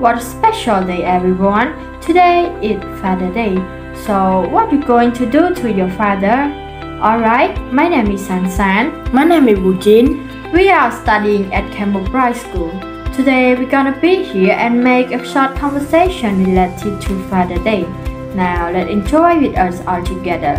What a special day, everyone! Today is Father Day. So, what are you going to do to your father? Alright, my name is Sansan. My name is Wujin. We are studying at Cambo Bright School. Today, we're gonna be here and make a short conversation related to Father Day. Now, let's enjoy with us all together.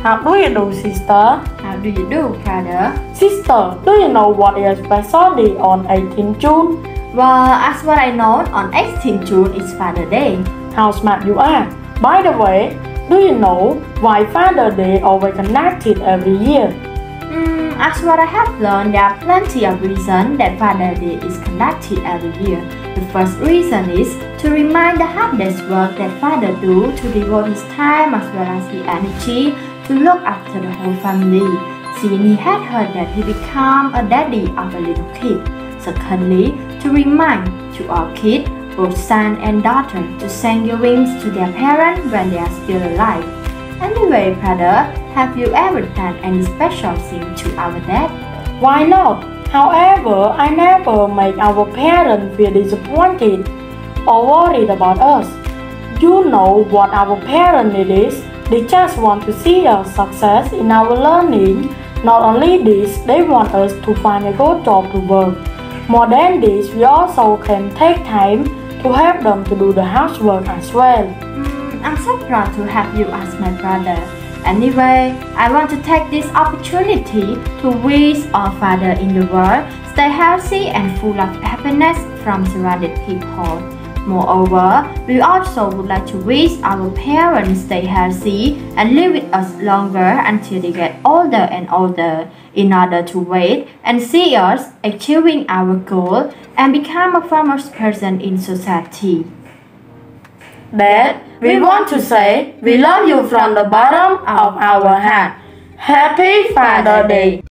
How do you do, sister? How do you do, brother? Sister, do you know what is special day on 18 June? Well, as what I know, on 18 June is Father Day. How smart you are. By the way, do you know why Father Day always connected every year? Mm, as what I have learned, there are plenty of reasons that Father Day is conducted every year. The first reason is to remind the hardest work that father do to devote his time as well as his energy to look after the whole family. Seeing he had heard that he became a daddy of a little kid. Secondly, to remind to our kids, both son and daughter, to send your wings to their parents when they are still alive. Anyway, brother, have you ever done any special thing to our dad? Why not? However, I never make our parents feel disappointed or worried about us. You know what our parents need is? They just want to see us success in our learning. Not only this, they want us to find a good job to work. More than this, we also can take time to help them to do the housework as well. Mm, I'm so proud to have you as my brother. Anyway, I want to take this opportunity to wish all father in the world stay healthy and full of happiness from surrounded people. Moreover, we also would like to wish our parents stay healthy and live with us longer until they get older and older in order to wait and see us achieving our goal and become a famous person in society. But we want to say we love you from the bottom of our heart. Happy Father Day!